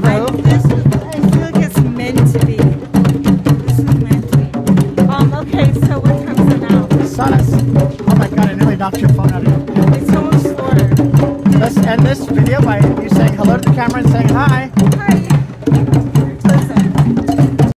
never I, move? This is, I feel like it's meant to be. This is meant to be. Um, okay, so what time's it now? Sonus. Oh my god, I nearly knocked your phone out of your It's almost four. Let's end this video by you saying hello to the camera and saying hi. Hi.